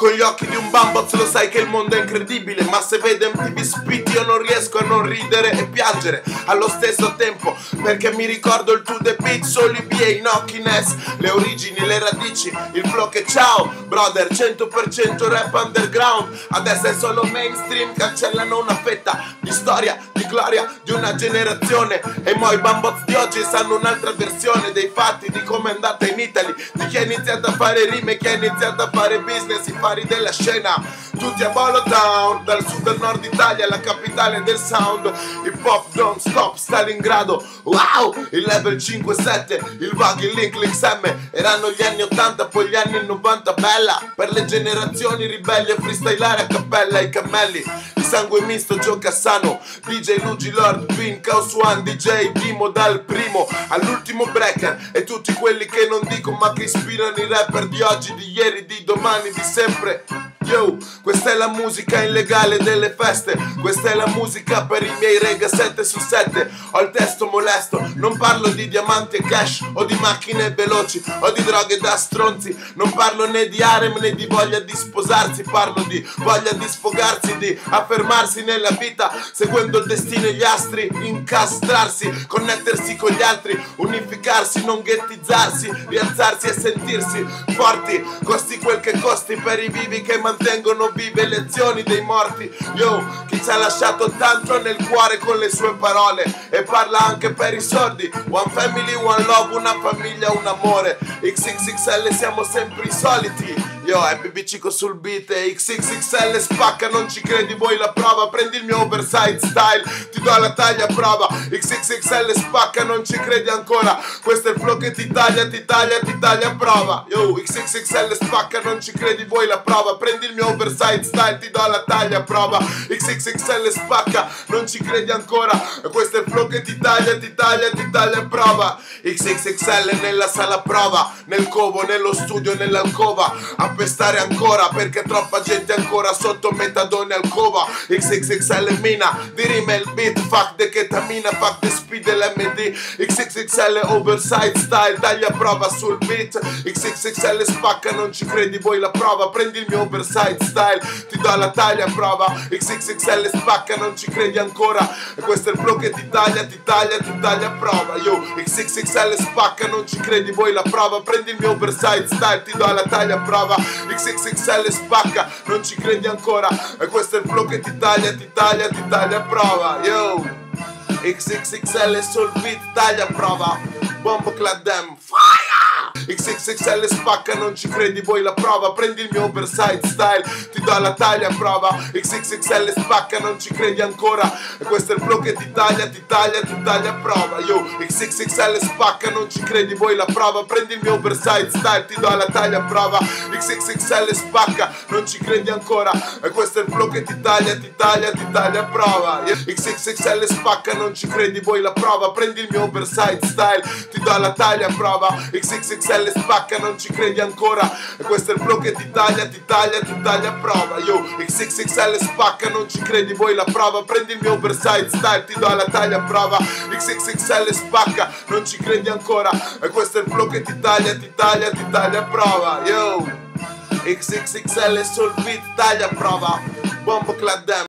Con gli occhi di un bamboz lo sai che il mondo è incredibile Ma se vede MTV Spit io non riesco a non ridere e piangere Allo stesso tempo Perché mi ricordo il to the beat Soli BA, Gnocchi, Ness Le origini, le radici Il flow che ciao Brother 100% rap underground. Adesso è solo mainstream Cancellano una fetta di storia gloria di una generazione. E mo i bamboz di oggi sanno un'altra versione Dei fatti di come è andata in Italy Di chi ha iniziato a fare rime Chi ha iniziato a fare business I fari della scena. Tutti a Bolo Town Dal sud al nord Italia La capitale del sound. Hip hop don't stop Stalingrado Wow! Il level 5-7 Il VAG, il Link, l'XM Erano gli anni 80 Poi gli anni 90 Bella Per le generazioni ribelli A freestylare a cappella I cammelli sangue misto Gio Cassano DJ Luigi Lord Pin Chaos One DJ Primo dal primo all'ultimo breaker. E tutti quelli che non dico ma che ispirano i rapper di oggi, di ieri, di domani, di sempre Yo, questa è la musica illegale delle feste. Questa è la musica per i miei rega 7 su 7 Ho il testo molesto Non parlo di diamanti e cash O di macchine veloci O di droghe da stronzi. Non parlo né di harem né di voglia di sposarsi. Parlo di voglia di sfogarsi Di affermarsi nella vita Seguendo il destino e gli astri Incastrarsi Connettersi con gli altri Unificarsi Non ghettizzarsi Rialzarsi e sentirsi forti. Costi quel che costi per i vivi che mantengono vive le lezioni dei morti. Yo, chi ci ha lasciato tanto nel cuore con le sue parole e parla anche per i sordi. One family, one love, una famiglia, un amore. XXXL siamo sempre i soliti. Yo, è BB sul beat e XXXL spacca, non ci credi, vuoi la prova? Prendi il mio oversize style, ti do la taglia prova. XXXL spacca, non ci credi ancora. Questo è il flow che ti taglia, ti taglia, ti taglia prova. Yo, XXXL spacca, non ci credi, vuoi la prova? Prendi il mio oversize style, ti do la taglia prova. XXXL spacca, non ci credi ancora. Questo è il flow che ti taglia, ti taglia, ti taglia prova. XXXL nella sala prova, nel covo, nello studio, nell'alcova a pestare ancora perché troppa gente ancora sotto metadone alcova XXXL mina di rime il beat fuck ketamina fuck the speed dell'MD XXXL oversize style taglia prova sul beat. XXXL spacca non ci credi vuoi la prova? Prendi il mio oversize style ti do la taglia prova. XXXL spacca non ci credi ancora. Questo è il flow che ti taglia ti taglia ti taglia prova. Yo XXXL spacca non ci credi vuoi la prova? Prendi il mio oversize style ti do la taglia prova XXXL spacca, non ci credi ancora. E questo è il flow che ti taglia, ti taglia, ti taglia prova Yo. XXXL sul beat, taglia prova. Bombo clad them, fire XXXL spacca, non ci credi, vuoi la prova? Prendi il mio oversize style, ti do la taglia prova. XXXL spacca, non ci credi ancora? E questo è il flow che ti taglia, ti taglia, ti taglia prova. Yo, XXXL spacca, non ci credi, vuoi la prova? Prendi il mio oversize style, ti do la taglia prova. XXXL spacca, non ci credi ancora? E questo è il flow che ti taglia, ti taglia, ti taglia prova. XXXL spacca, non ci credi, vuoi la prova? Prendi il mio oversize style, ti do la taglia prova. XXXL spacca, non ci credi ancora. E questo è il flow che ti taglia, ti taglia, ti taglia prova. Yo, XXXL spacca, non ci credi, vuoi la prova? Prendi il mio oversize style, ti do la taglia prova. XXXL spacca, non ci credi ancora. E questo è il flow che ti taglia, ti taglia, ti taglia prova. Yo XXXL sul beat, taglia prova. Bombo clad